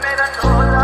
me da todo.